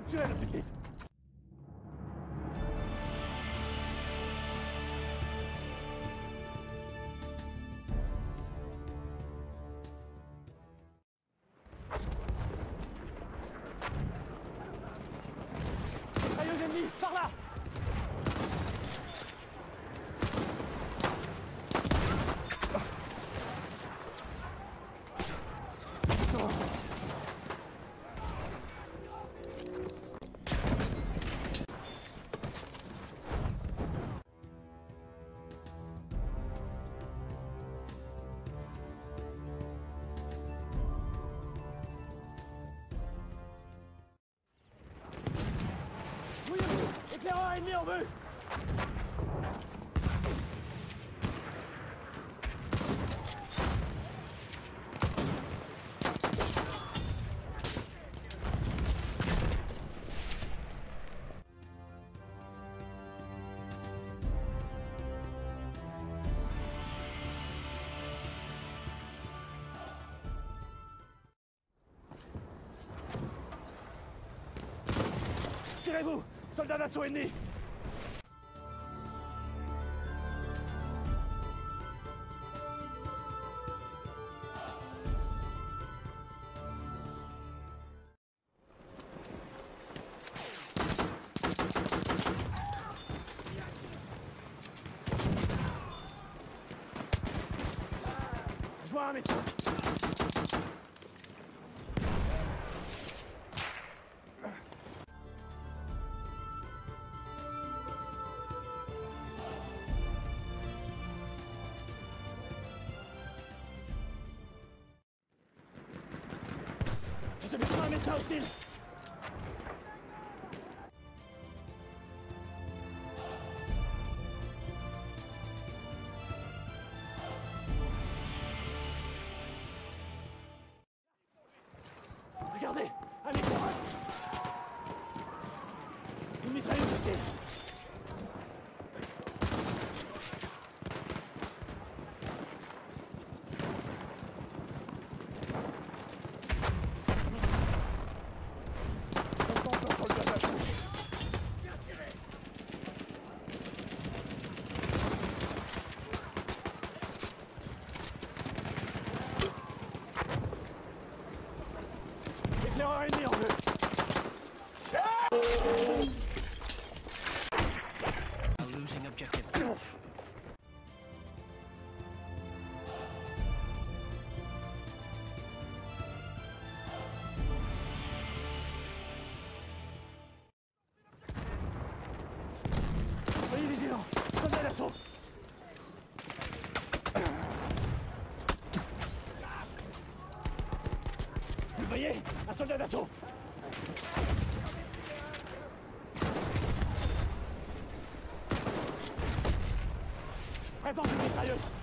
Capturez l'objectif Éclaireur ennemi en vue Tirez-vous Soldat d'assaut ennemi. Je vois un médecin toasting. Voyez Un soldat d'assaut. Présence une mitrailleuse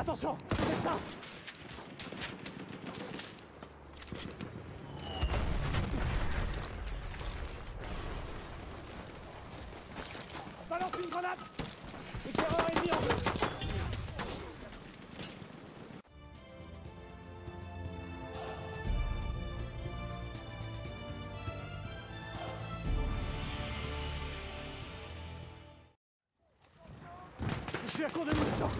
Attention Médecin Je balance une grenade. Éclaireur ennemi en vue Je suis à court de munitions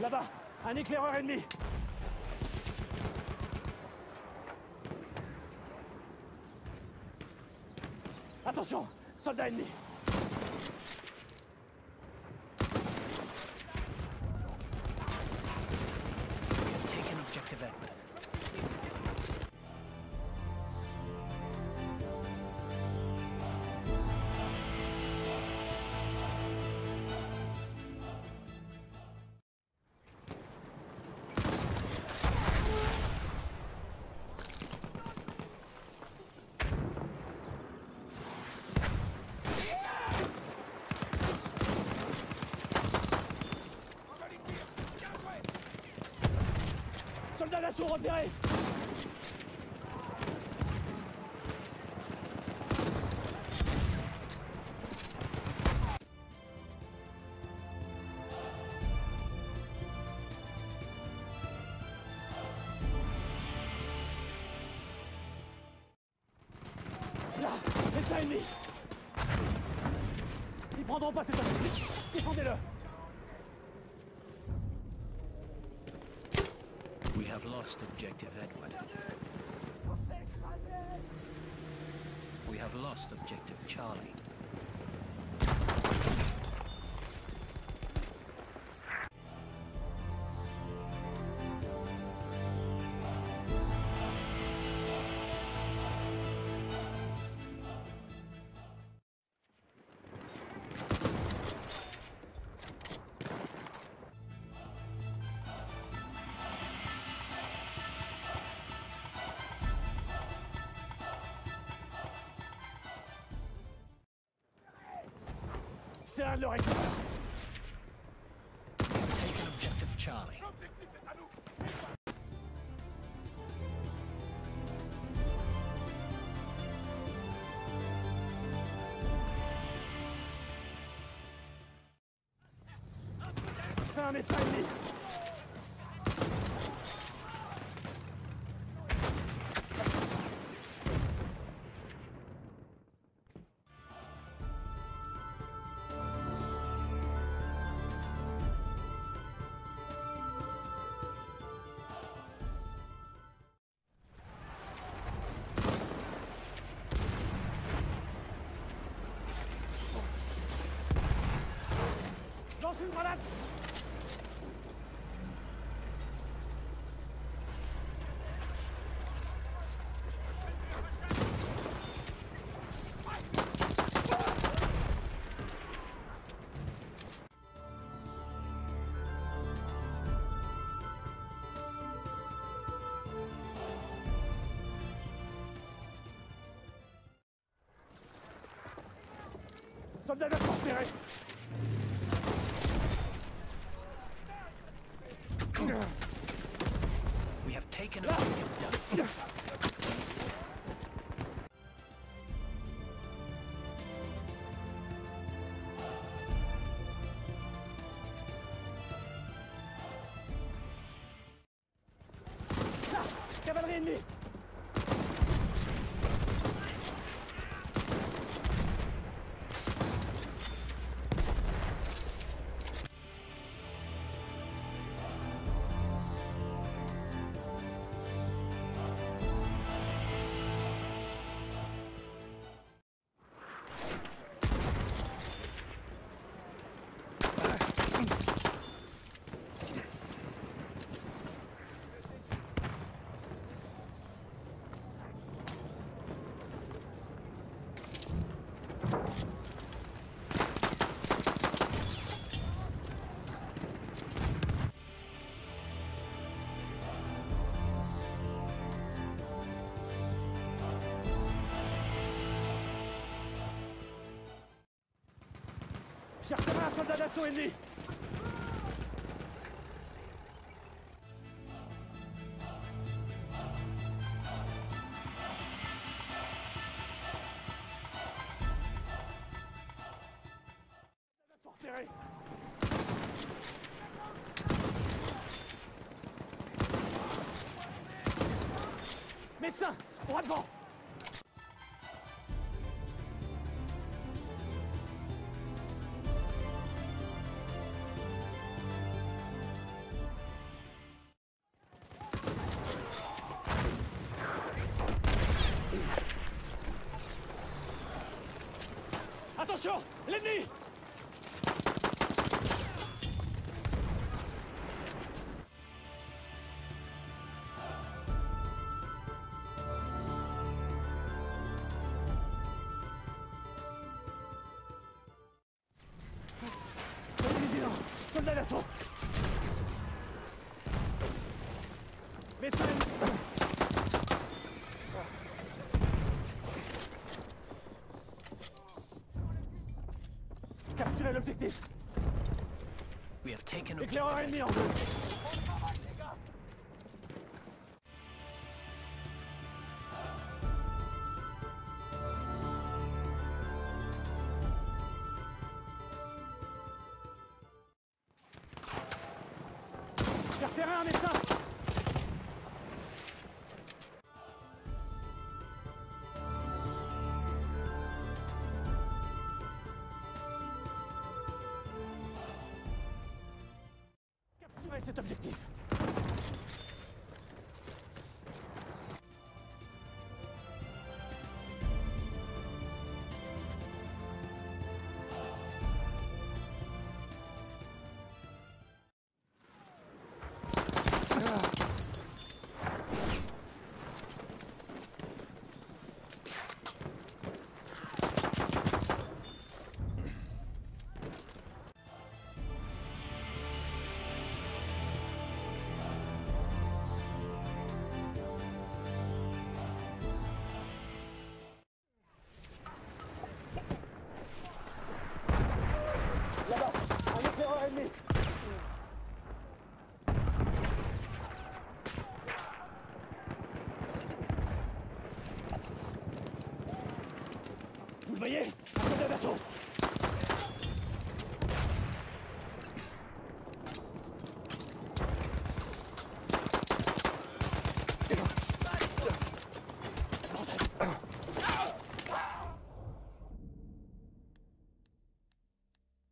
Là-bas, un éclaireur ennemi. Attention, soldat ennemi. Soldat d'assaut repéré Là Médecin ennemi. Ils prendront pas cet objectif Défendez-le have lost objective Edward. We have lost objective Charlie. Sir Lloyd. Take an objective, Charlie. Sam, it's. Lance une grenade. Soldat d'assaut repéré taken a dust. Cherchez un soldat d'assaut ennemi. Médecin Attention L'ennemi Soyez vigilants Soldat d'assaut Claire Armure Cet objectif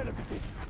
Benedict!